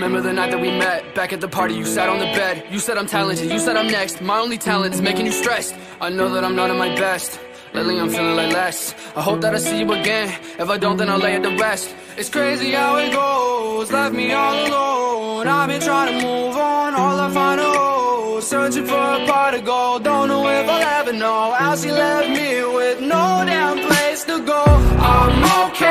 that we met. Back at the party, you sat on the bed. You said I'm talented, you said I'm next. My only talent is making you stressed. I know that I'm not at my best. Lately I'm feeling like less. I hope that I see you again. If I don't then I'll lay it to rest. It's crazy how it goes. Left me all alone. I've been trying to move on. All I find are holes Searching for a pot of gold. Don't know if I'll ever know How she left me with no damn place to go. I'm okay,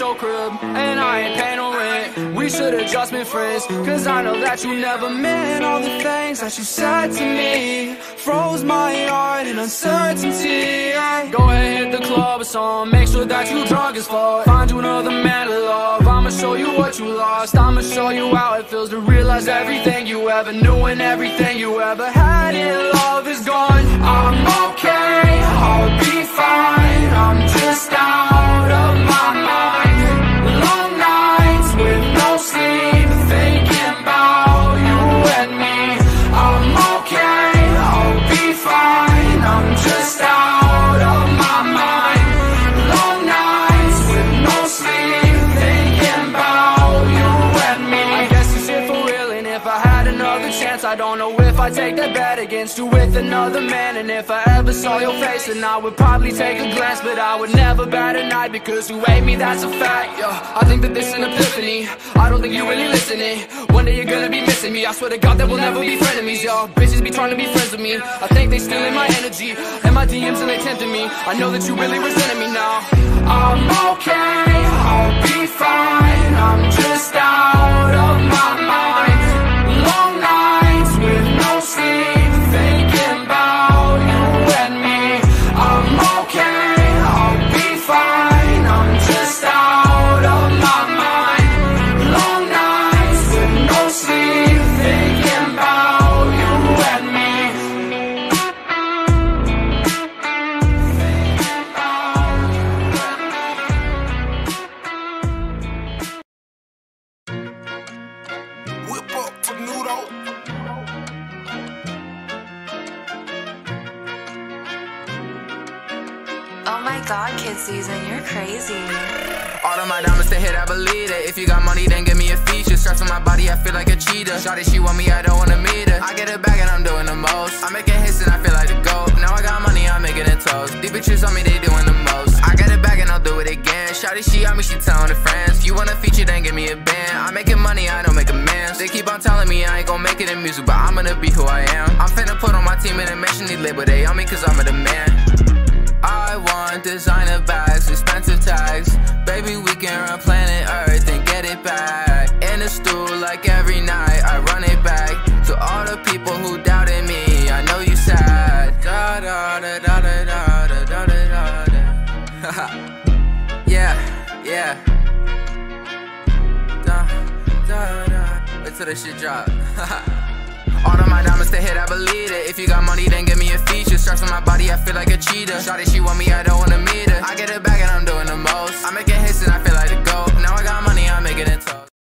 your crib And I ain't paying no rent. We should've just been friends Cause I know that you never meant All the things that you said to me. Froze my heart in uncertainty. Go ahead, hit the club or something Make sure that you drunk as fuck. Find you another man to love. I'ma show you what you lost. I'ma show you how it feels to realize everything you ever knew And everything you ever had I don't know if I'd take that bet against you with another man. And if I ever saw your face Then I would probably take a glance. But I would never bat an eye Because you hate me, that's a fact yeah. I think that this is an epiphany. I don't think you really listening. One day you're gonna be missing me. I swear to God that we'll never be frenemies, y'all. Bitches be trying to be friends with me. I think they stealing my energy. And my DMs and they tempting me. I know that you really resenting me now. I'm okay, Oh my god, kid season, you're crazy. All of my diamonds to hit, I believe it. If you got money, then give me a feature. Stress on my body, I feel like a cheater. Shawty, she want me, I don't wanna meet her. I get it back and I'm doing the most. I'm making hits and I feel like the GOAT. Now I got money, I'm making it toast. These bitches on me, they doing the most. I get it back and I'll do it again. Shawty, she on me, she telling her friends. If you want a feature, then give me a band. I'm making money, I don't make a amends. They keep on telling me I ain't gon' make it in music, but I'm gonna be who I am. I'm finna put on my team and then mention these label, they on me cause I'm a demand. Want designer bags, expensive tags. Baby, we can run planet Earth and get it back. In the stool, like every night, I run it back. To all the people who doubted me, I know you sad. Da da da da da da da da da da. yeah, yeah. Da da da. Wait till the shit drop. All of my diamonds to hit, I believe it. If you got money, then give me a feature. Stress on my body, I feel like a cheater. Shawty, she want me, I don't wanna meet her. I get it back.